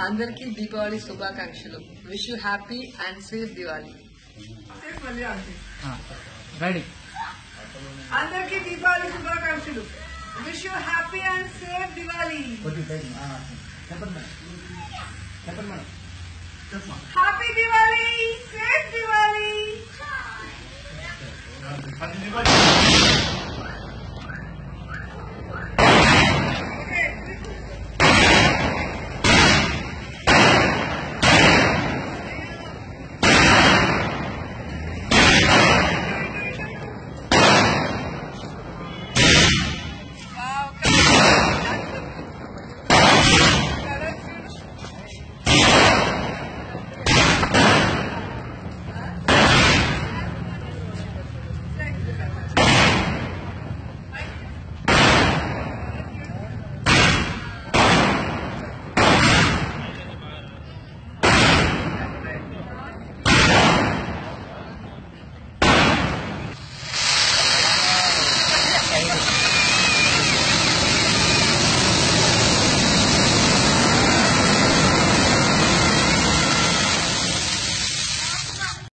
అందరికీ దీపావళి శుభాకాంక్షలు wish you happy and safe Diwali ready అందరికీ దీపావళి శుభాకాంక్షలు wish you happy and safe Diwali happy Diwali safe Diwali